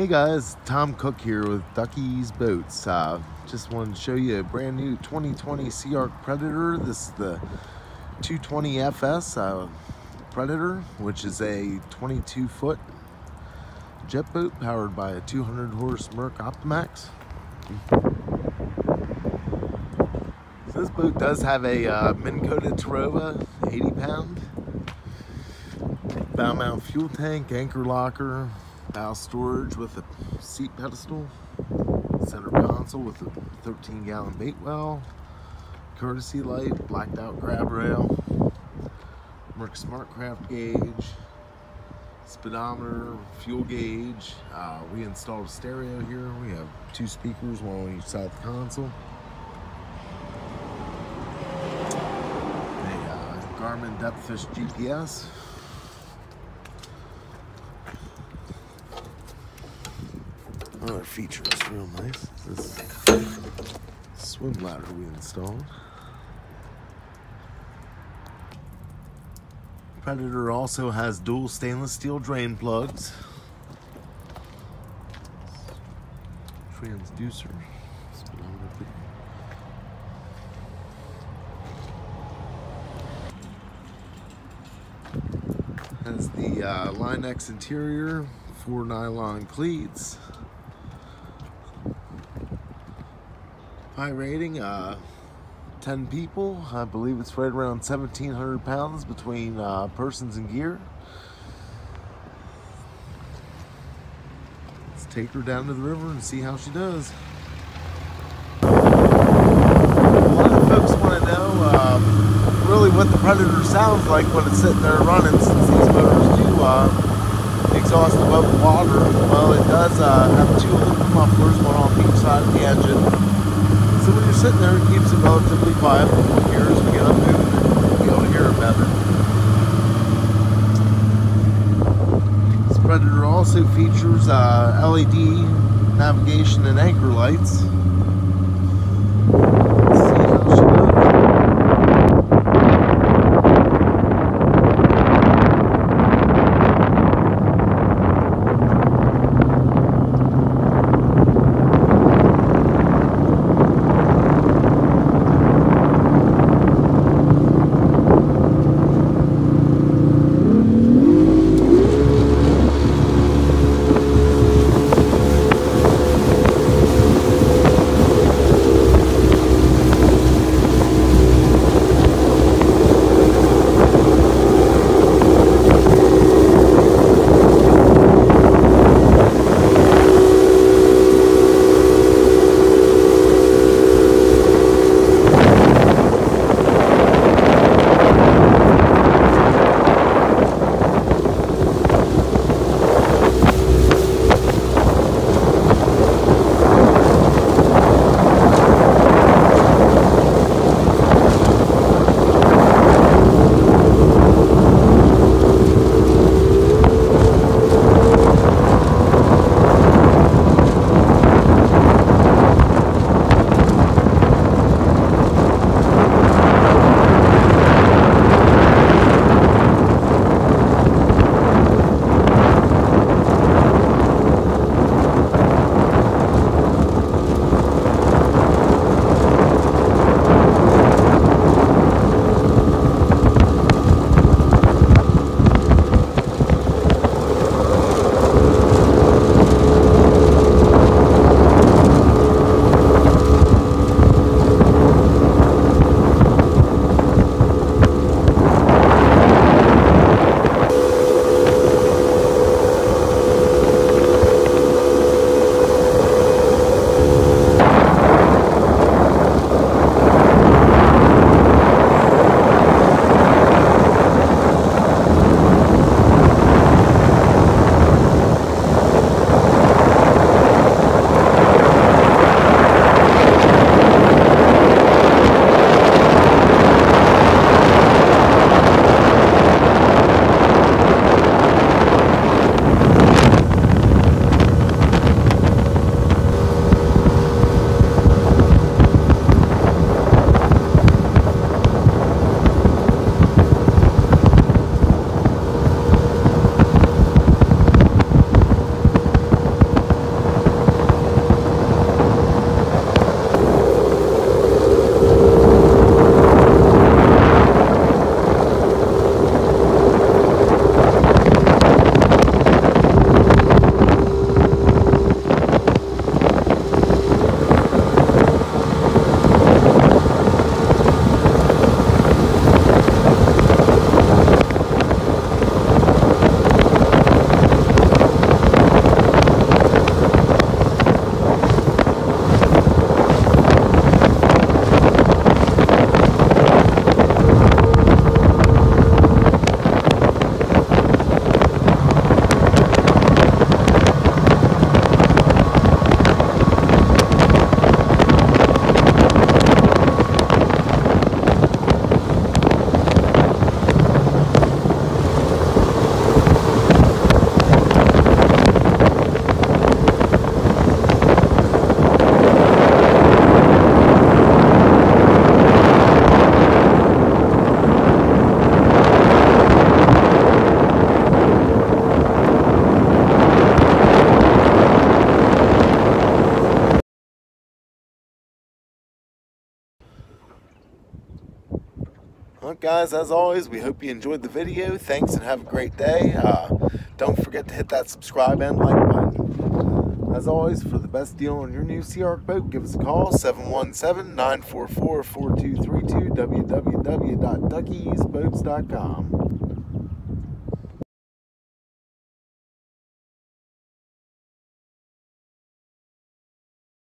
Hey guys, Tom Cook here with Ducky's Boats. Uh, just wanted to show you a brand new 2020 SeaArk Predator. This is the 220 FS uh, Predator, which is a 22 foot jet boat powered by a 200 horse Merc Optimax. So this boat does have a uh, Minn Kota Terrova 80 pound bow mount fuel tank, anchor locker, bow storage with a seat pedestal, center console with a 13 gallon bait well, courtesy light, blacked out grab rail, Merc Smartcraft gauge, speedometer, fuel gauge. Uh, we installed a stereo here. We have two speakers, one on each side of the console. A uh, Garmin Depthfish GPS. Another feature that's real nice. This swim ladder we installed. Predator also has dual stainless steel drain plugs. Transducer. Has the uh, Line-X interior, four nylon cleats. High rating, uh, 10 people. I believe it's right around 1,700 pounds between uh, persons and gear. Let's take her down to the river and see how she does. A lot of folks want to know um, really what the Predator sounds like when it's sitting there running since these motors do uh, exhaust above the water. Well, it does uh, have two aluminum mufflers, one on each side of the engine. Sitting there, it keeps it relatively quiet. But here, as we get up moving, you'll hear it better. This Predator also features uh, LED navigation and anchor lights. Well, guys, as always, we hope you enjoyed the video. Thanks and have a great day. Uh, don't forget to hit that subscribe and like button. As always, for the best deal on your new SeaArk boat, give us a call 717 944 4232 www.duckysboats.com.